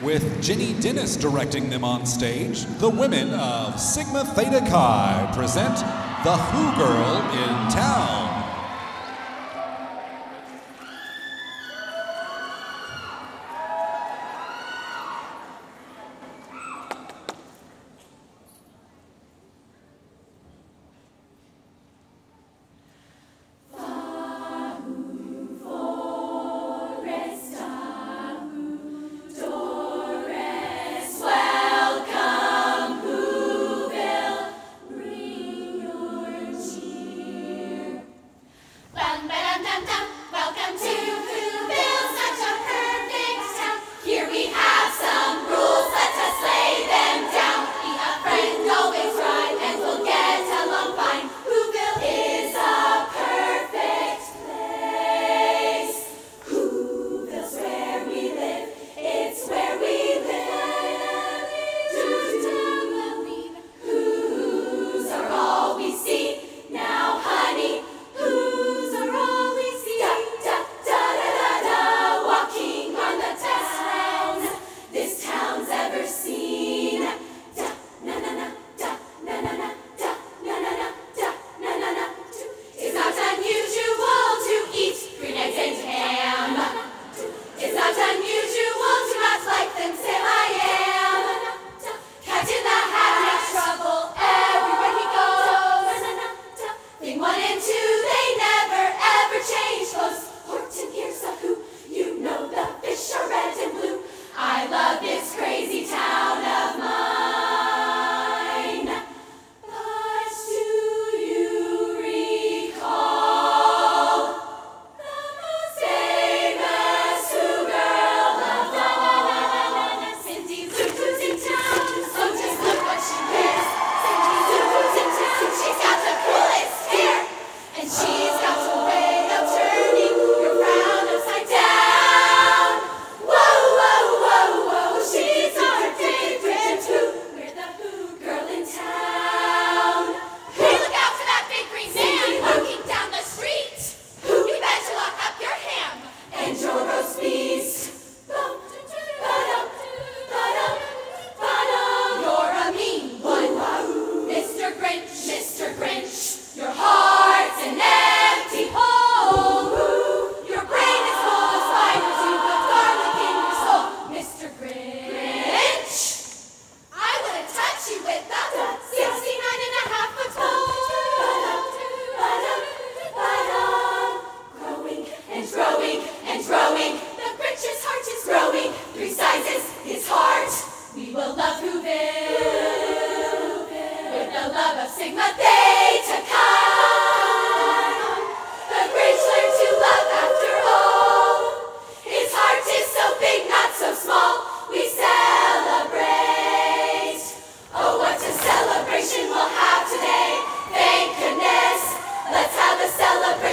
With Jenny Dennis directing them on stage, the women of Sigma Theta Chi present The Who Girl in Town.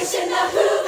generation of who?